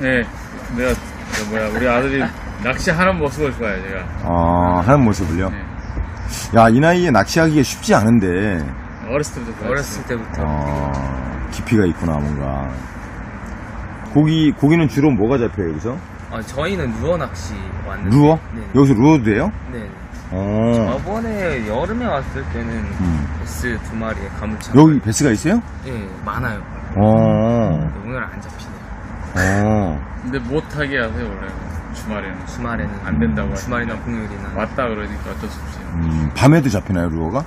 네, 내가 저 뭐야 우리 아들이 낚시하는 모습을 좋아해요 제가. 아, 하는 모습을요? 네. 야, 이 나이에 낚시하기가 쉽지 않은데, 어렸을 때부터 좋아했어요. 어렸을 때부터 어, 깊이가 있구나, 뭔가. 고기, 고기는 주로 뭐가 잡혀요, 여기서? 어, 저희는 루어 낚시 왔는데 루어? 네. 여기서 루어도 돼요? 네. 어. 저번에 여름에 왔을 때는 음. 베스 두 마리에 가물치 여기 베스가 있어요? 예 많아요 어. 오늘은 안 잡히네요 어. 근데 못하게 하세요 원래 주말에는. 주말에는 안 된다고 주말이나 하시니까. 공휴일이나 왔다 그러니까 어쩔 수 없이. 음, 밤에도 잡히나요, 루어가?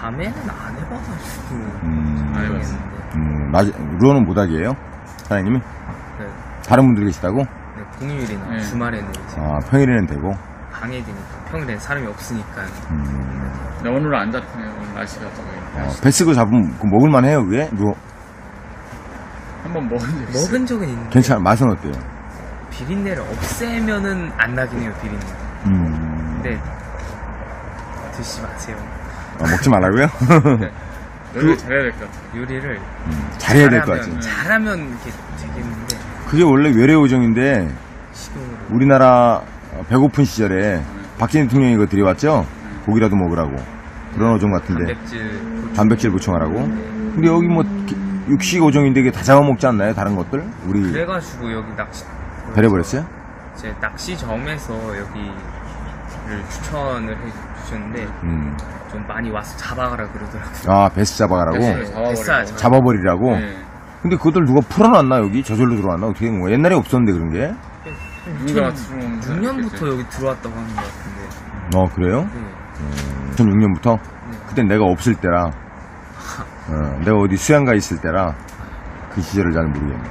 밤에는 안 해봐가지고 음. 안 해봤어요. 모르겠는데 음, 맞, 루어는 못하게요? 사장님이? 네, 다른 분들 계시다고? 네, 공휴일이나 네. 주말에는 이제 아, 평일에는 되고. 방해되니까 평일엔 사람이 없으니까 음. 근데 오늘은 안 잡히네요. 오늘 날씨가 또 어, 베스그 잡으면 그 먹을만 해요, 그게? 루어. 한번 먹은 적 있어요. 먹은 적은 있는데 괜찮아, 맛은 어때요? 비린내를 없애면은 안 나긴 해요 비린내 음. 근데 드시지 마세요 아, 먹지 말라고요? 요리 잘해야 될 것 같아요. 요리를 음, 잘해야 될것 잘하면- 같지. 잘하면 이렇게 되겠는데 그게 원래 외래오정인데, 식용으로 우리나라 배고픈 시절에 박정희 대통령이 이거 들여왔죠? 고기라도 먹으라고. 그런 어종 같은데. 단백질 보충. 단백질 보충하라고. 근데 여기 뭐 기- 육식 어종인데 이게 다 잡아먹지 않나요? 다른 것들? 우리 그래가지고 여기 낚시 배려버렸어요? 제 낚시점에서 여기를 추천을 해주셨는데 음. 좀 많이 와서 잡아가라 그러더라고요. 아, 베스 잡아가라고? 네. 뱃살 잡아버리고. 잡아버리라고? 네. 근데 그것들 누가 풀어놨나, 여기? 저절로 들어왔나? 어떻게 된 거야? 옛날에 없었는데, 그런 게? 들어오는 6년부터 여기 들어왔다고 하는 것 같은데. 어, 그래요? 네. 2006년부터? 네. 그땐 내가 없을 때라, 어, 내가 어디 수양 가 있을 때라, 그 시절을 잘 모르겠네.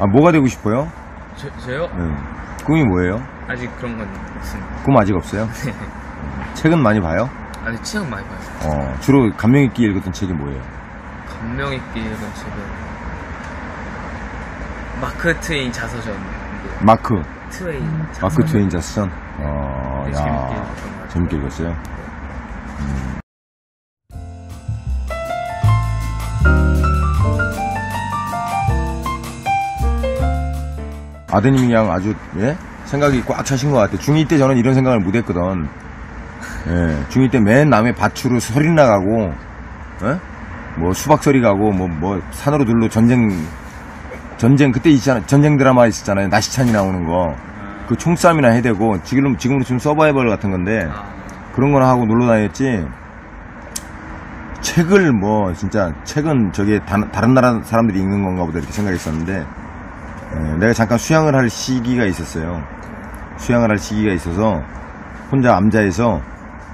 아, 뭐가 되고 싶어요? 저, 저요? 네. 꿈이 뭐예요? 아직 그런 건 없습니다. 꿈 아직 없어요? 네. 책은 많이 봐요? 아직 취향 많이 봐요. 어, 주로 감명 깊게 읽었던 책이 뭐예요? 감명 있게 읽은 책은 마크 트웨인 자서전인데 마크, 트웨인 마크 자서전. 트웨인 자스전? 어, 네, 야, 재밌게 읽었어요? 음. 아드님이 그냥 아주, 예? 생각이 꽉 차신 것 같아요. 중2 때 저는 이런 생각을 못 했거든. 예, 중2 때 맨 남의 밭으로 소리 나가고, 예? 뭐 수박 소리 가고, 뭐, 뭐, 산으로 들로 전쟁, 전쟁, 그때 있잖아, 전쟁 드라마 있었잖아요. 나시찬이 나오는 거. 그 총싸움이나 해대고, 지금, 지금으로 치면 서바이벌 같은 건데, 아, 그런 거나 하고 놀러 다녔지, 책을 뭐, 진짜, 책은 저게 다, 른 나라 사람들이 읽는 건가 보다 이렇게 생각했었는데, 예, 내가 잠깐 수양을 할 시기가 있었어요. 수양을 할 시기가 있어서, 혼자 암자에서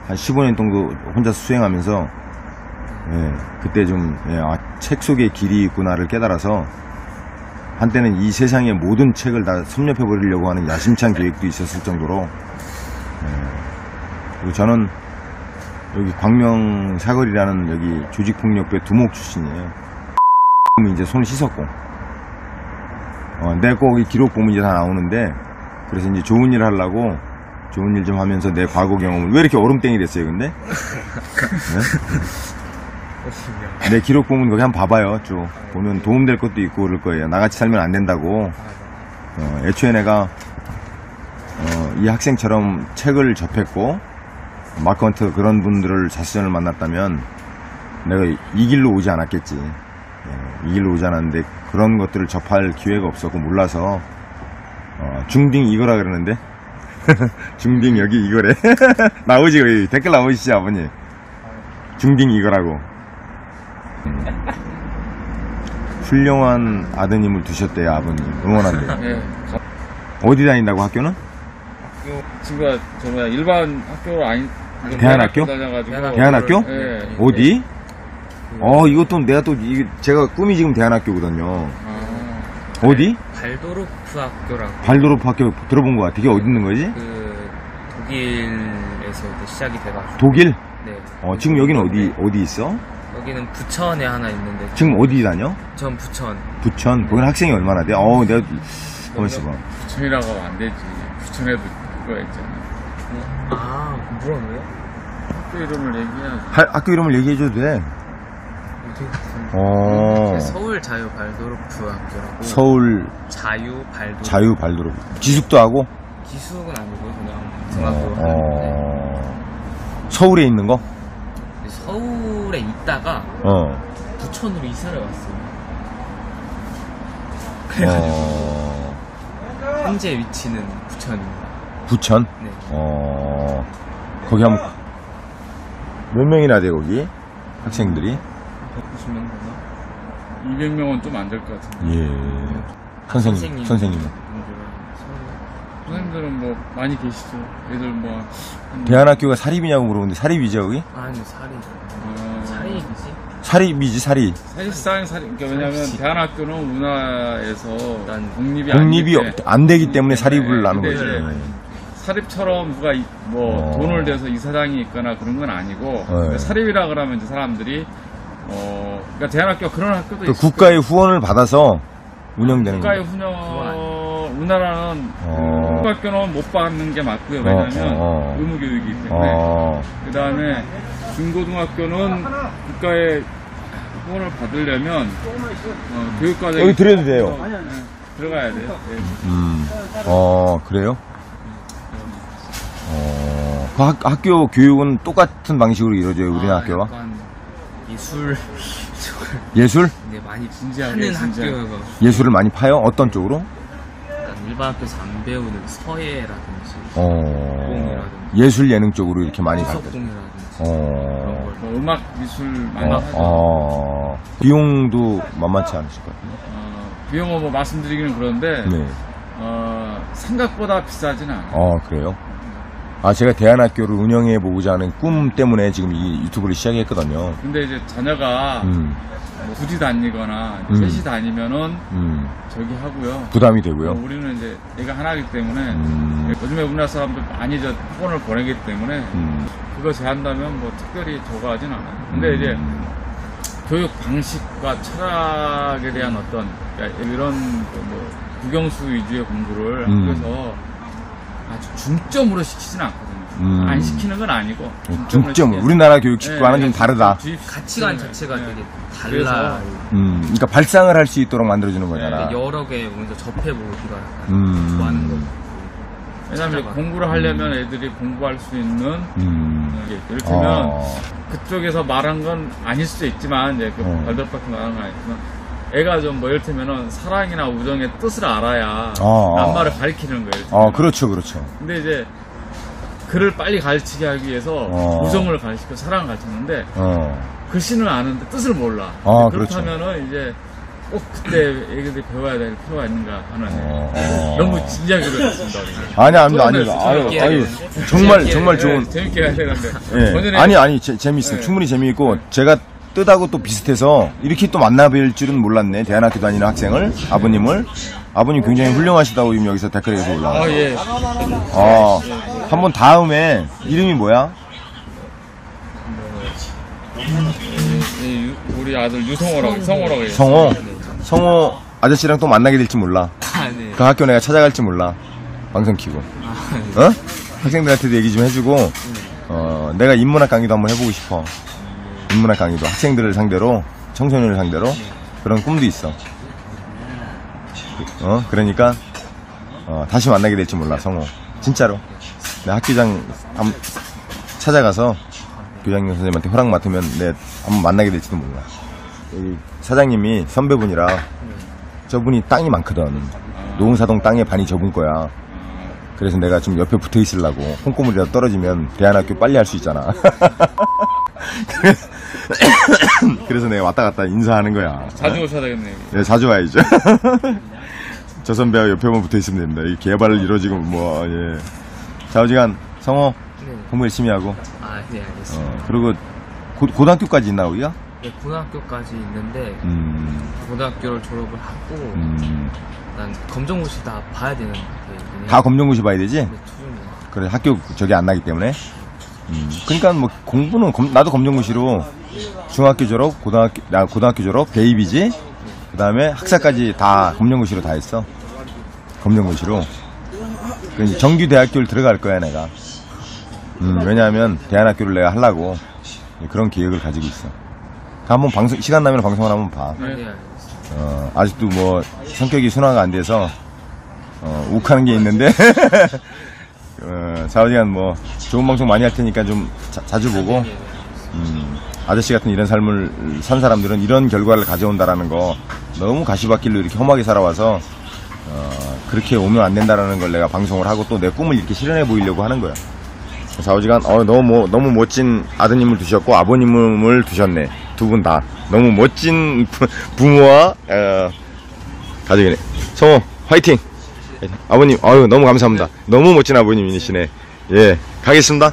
한 15년 정도 혼자 수행하면서, 예, 그때 좀, 예, 아, 책 속에 길이 있구나를 깨달아서, 한때는 이 세상의 모든 책을 다 섭렵해 버리려고 하는 야심찬 계획도 있었을 정도로 예. 그리고 저는 여기 광명 사거리라는 여기 조직폭력배 두목 출신이에요. 이제 손을 씻었고 어, 내꼭이 기록 보면 이제 다 나오는데 그래서 이제 좋은 일 하려고 좋은 일 좀 하면서 내 과거 경험을. 왜 이렇게 얼음땡이 됐어요 근데? 멋있네요. 내 기록 보면 거기 한번 봐봐요 쭉. 보면 도움될 것도 있고 그럴 거예요. 나같이 살면 안 된다고. 어, 애초에 내가 어, 이 학생처럼 책을 접했고 마크헌트 그런 분들을 자수전을 만났다면 내가 이 길로 오지 않았겠지. 예, 이 길로 오지 않았는데 그런 것들을 접할 기회가 없었고 몰라서 어, 중딩 이거라 그러는데 중딩 여기 이거래 나오지 여기 댓글 나오시죠 아버님 중딩 이거라고 음. 훌륭한 아드님을 두셨대요 아버님 응원한대요 네. 가- 어디 다닌다고 학교는? 학교 친구가 저 뭐야 일반 학교 아닌 대안학교? 대안학교. 네. 어디? 어 이것도 내가 또 이게 제가 꿈이 지금 대안학교거든요 아, 어디? 발도르프 학교라고 발도르프 학교 들어본 것 같아 이게 어디 있는 거지? 그 독일에서 이제 시작이 돼가지고 독일? 네. 어 지금 여기는 어디 어디 있어? 여기는 부천에 하나 있는데 지금 어디 다녀? 전 부천 부천 거기는 학생이 얼마나 돼? 어 내가 가만 있어봐 부천이라고 하면 안 되지 부천에도 그거 있잖아 아 물어보요? 학교 이름을 얘기해야지 하- 학교 이름을 얘기해줘도 돼 어, 서울 자유 발도르프 학교라고 서울 자유 발도르프 자유 발도로 기숙도 하고 기숙은 아니고 그냥 어, 등학교 하는데 어, 서울에 있는 거? 서울에 있다가 어, 부천으로 이사를 왔어요. 그래가지고 어, 현재 위치는 부천입니다. 부천? 네. 어, 거기 한번 몇 명이나 돼 거기 학생들이? 190명 되나? 200명은 좀 안 될 것 같은데. 예. 선생님, 선생님은 선생님들은 뭐 많이 계시죠. 애들 뭐. 한- 대한학교가 사립이냐고 물어보는데 사립이죠 거기? 아니 사립 어, 사립이지? 사립이지 사립. 사실상 사립, 그러니까 왜냐면 대한학교는 운하에서 난 공립이 공립이 아니기 때문에 안 되기 때문에 사립을 네, 근데 거지. 이제 사립처럼 누가 이- 뭐 어. 돈을 대서 이사장이 있거나 그런 건 아니고 그러니까 사립이라 그러면 이제 사람들이 어 그러니까 대한학교 그런 학교도 그 있어요. 국가의 후원을 받아서 운영되는 국가의 거예요. 훈련 우리나라는 어. 그 국학교는 못 받는 게 맞고요. 왜냐하면 어, 어, 어. 의무 교육이기 때문에 어, 그 다음에 중고등학교는 국가의 후원을 받으려면 어, 교육과정이 여기 드려도 돼요. 네, 들어가야 돼요. 네. 음, 어, 그래요? 어, 그 학, 학교 교육은 똑같은 방식으로 이루어져요, 우리 아, 학교와? 약간 예술 쪽을 예술? 네, 많이 진지하게, 하는. 학교가 예술을 많이 파요? 어떤 쪽으로? 약간 일반 학교에서 안 배우는 서예라든지 어, 예술 예능 쪽으로 이렇게 많이 가요. 수석공이라든지 어, 그런 걸 뭐 음악 미술 많이 어, 하죠. 어, 비용도 만만치 않으실 것 같아요. 어, 비용은 뭐 말씀드리기는 그런데 네. 어, 생각보다 비싸진 않아요. 어, 그래요? 아, 제가 대한학교를 운영해 보고자 하는 꿈 때문에 지금 이 유튜브를 시작했거든요. 근데 이제 자녀가 음, 뭐 둘이 다니거나 음. 셋이 다니면은 음, 저기 하고요. 부담이 어, 되고요. 우리는 이제 애가 하나이기 때문에 음. 요즘에 우리나라 사람들 많이 저 폰을 보내기 때문에 음, 그거 제한다면 뭐 특별히 저거 하진 않아요. 근데 이제 음, 교육 방식과 철학에 대한 어떤 그러니까 이런 그뭐 국영수 위주의 공부를 음. 학교에서 아주 중점으로 시키지는 않거든요. 음. 안 시키는 건 아니고 중점, 시키는- 우리나라 교육 식과는 네, 좀 다르다. 주입 가치관 자체가 네. 되게 달라요. 음, 그러니까 발상을 할 수 있도록 만들어주는 거잖아. 여러 개 먼저 접해보기가 음. 좋아하는 거. 왜냐하면 찾아봐. 공부를 하려면 애들이 공부할 수 있는 음, 예, 예를 들면 어, 그쪽에서 말한 건 아닐 수도 있지만 이제 그 어. 발달밖에 말한 건 아니지만 애가 좀뭐 이를테면은 사랑이나 우정의 뜻을 알아야 어, 어. 낱말을 가리키는 거예요. 어, 그렇죠, 그렇죠. 근데 이제 글을 빨리 가르치게 하기 위해서 어. 우정을 가르치고 사랑을 가르쳤는데 어, 글씨는 아는데 뜻을 몰라. 아, 그렇다면은 이제 꼭 그때 애기들이 배워야 될 필요가 있는가 하는 어, 어. 너무 진지하게 그렸습니다. 우리가. 아니, 아닙니다, 아닙니다. 재밌게 아유, 재밌게 아유, 하겠는데? 정말, 재밌게 정말 네, 좋은. 재밌게 해야 되는데. 예. 아니, 아니, 재, 재밌어요. 네. 충분히 재미있고, 제가 뜻하고 또 비슷해서, 이렇게 또 만나뵐 줄은 몰랐네. 대안학교 다니는 학생을, 아버님을. 아버님 굉장히 훌륭하시다고 지금 여기서 댓글에서 올라와요. 아, 예. 어, 한번 다음에, 이름이 뭐야? 유- 우리 아들 유성호라고, 성호라고 해요. 성호? 성호 아저씨랑 또 만나게 될지 몰라. 아, 네. 그 학교 내가 찾아갈지 몰라. 방송 키고. 아, 네. 어? 학생들한테도 얘기 좀 해주고, 어, 내가 인문학 강의도 한번 해보고 싶어. 인문학 강의도. 학생들을 상대로, 청소년을 상대로, 그런 꿈도 있어. 어, 그러니까, 어, 다시 만나게 될지 몰라, 성호. 진짜로. 내 학교장 한번 찾아가서, 교장님 선생님한테 허락 맡으면 내 한번 만나게 될지도 몰라. 여기 사장님이 선배분이라, 저분이 땅이 많거든. 노흥사동 땅의 반이 저분 거야. 그래서 내가 좀 옆에 붙어 있으려고 콩고물이라도 떨어지면 대안학교 빨리 할 수 있잖아. 그래서 내가 왔다 갔다 인사하는 거야. 자주 오셔야 되겠네요. 네, 자주 와야죠. 저 선배가 옆에만 붙어 있으면 됩니다. 이 개발을 이루어지고 뭐 예. 좌우지간 성호 네. 공부 열심히 하고 아, 네, 알겠습니다. 어, 그리고 고, 고 등학교까지 있나 우리가? 네, 고등학교까지 있는데 음, 고등학교를 졸업을 하고 음. 난 검정고시 다 봐야 되는 다 검정고시 봐야 되지? 네. 그래 학교 저기 안 나기 때문에. 음, 그러니까 뭐 공부는 검- 나도 검정고시로 중학교 졸업, 고등학교 나 고등학교 졸업, 베이비지, 그 다음에 학사까지 다 검정고시로 다 했어. 검정고시로. 그 정규 대학교를 들어갈 거야 내가. 음, 왜냐하면 대안학교를 내가 하려고 그런 계획을 가지고 있어. 한번 방송 시간 나면 방송을 한번 봐. 네. 네. 어, 아직도 뭐 성격이 순화가 안 돼서 어, 욱하는 게 있는데 어, 좌우지간 뭐 좋은 방송 많이 할 테니까 좀 자, 주 보고 음, 아저씨 같은 이런 삶을 산 사람들은 이런 결과를 가져온다라는 거 너무 가시밭길로 이렇게 험하게 살아와서 어, 그렇게 오면 안 된다라는 걸 내가 방송을 하고 또 내 꿈을 이렇게 실현해 보이려고 하는 거야. 좌우지간 어, 너무 뭐- 너무 멋진 아드님을 두셨고 아버님을 두셨네 두 분 다 너무 멋진 부- 부모와 어, 가족이네. 성호 화이팅. 아버님 아유 너무 감사합니다. 너무 멋진 아버님이시네. 예 가겠습니다.